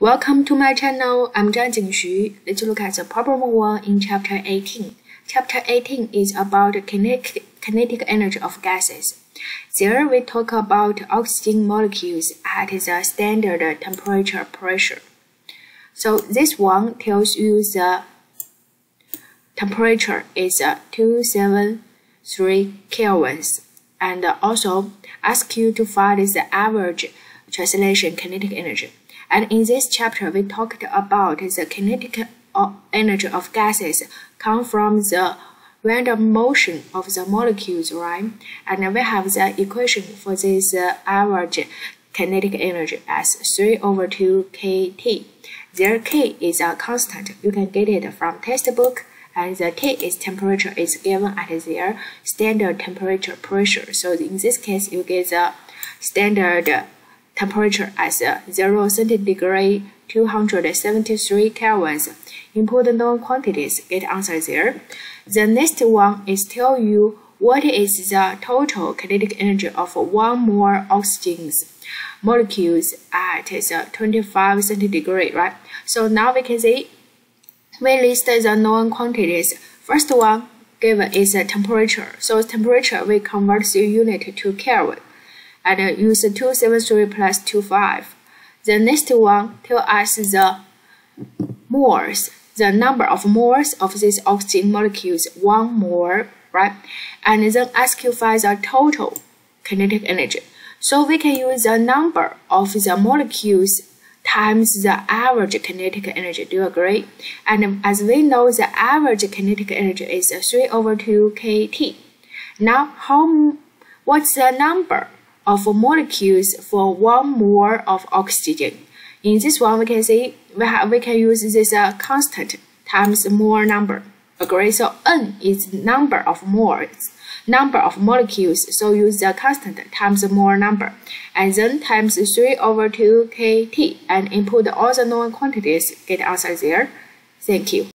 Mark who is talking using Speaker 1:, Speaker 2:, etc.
Speaker 1: Welcome to my channel. I'm Zhangjin Xu. Let's look at the problem 1 in chapter 18. Chapter 18 is about kinetic, kinetic energy of gases. There we talk about oxygen molecules at the standard temperature pressure. So this one tells you the temperature is uh, 273 kelvins and also ask you to find the average translation kinetic energy. And in this chapter, we talked about the kinetic energy of gases come from the random motion of the molecules, right? And we have the equation for this uh, average kinetic energy as 3 over 2 kT. There k is a constant. You can get it from textbook and the T is temperature is given at their standard temperature pressure. So in this case, you get the standard temperature as 0 centigrade 273 kelvins. Input known quantities, get answer there. The next one is tell you what is the total kinetic energy of one more oxygen molecules at the 25 centigrade, right? So now we can see we list the known quantities. First one given is temperature. So temperature we convert the unit to Kelvin and use 273 plus 25. The next one tell us the moles, the number of moles of these oxygen molecules, one mole, right? And then ask you find the total kinetic energy. So we can use the number of the molecules times the average kinetic energy. Do you agree? And as we know, the average kinetic energy is 3 over 2 kT. Now, how, what's the number of molecules for one mole of oxygen? In this one, we can see we, have, we can use this uh, constant times mole number. Agree? So N is number of moles number of molecules, so use the constant times mole number, and then times 3 over 2 kT, and input all the known quantities, get answer there. Thank you.